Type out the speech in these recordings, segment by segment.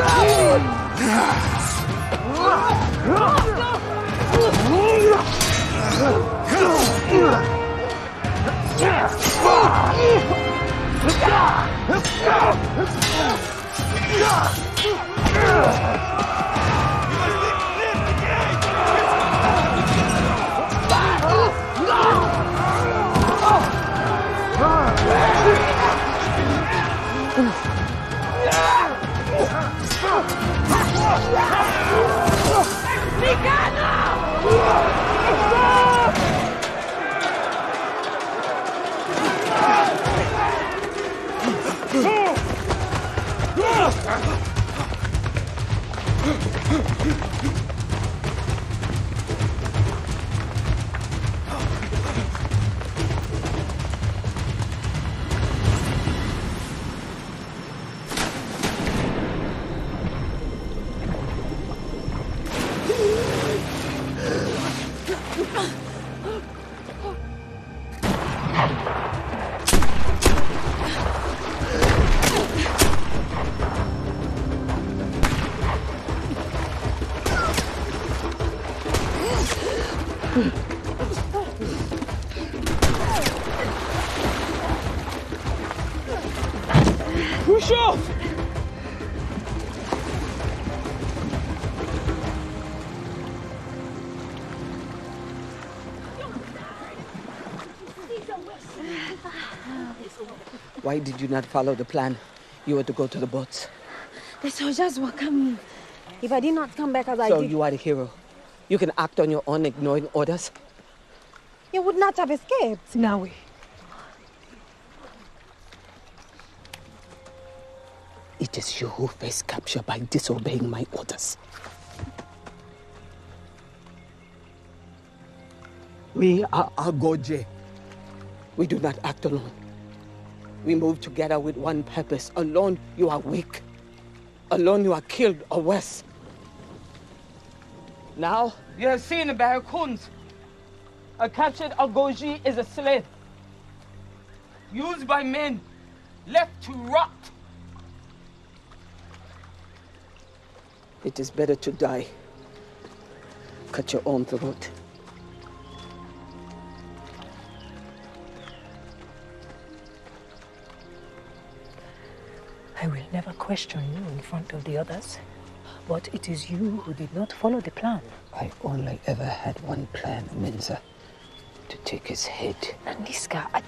Ah! Huh? Crucial! Why did you not follow the plan? You were to go to the boats. The soldiers were coming. If I did not come back as I did... So did, you are the hero. You can act on your own, ignoring orders. you would not have escaped. Nawi. It is you who face capture by disobeying my orders. We are Agojie. We do not act alone. We move together with one purpose. Alone, you are weak. Alone, you are killed or worse. Now, you have seen the barracoons. A captured Agojie is a slave. Used by men, left to rot. It is better to die. Cut your own throat. I will never question you in front of the others. But it is you who did not follow the plan. I only ever had one plan, Amenza. To take his head. Nanisca, I...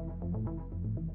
うん。